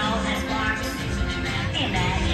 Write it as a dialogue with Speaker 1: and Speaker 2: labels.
Speaker 1: All That's why. Hey.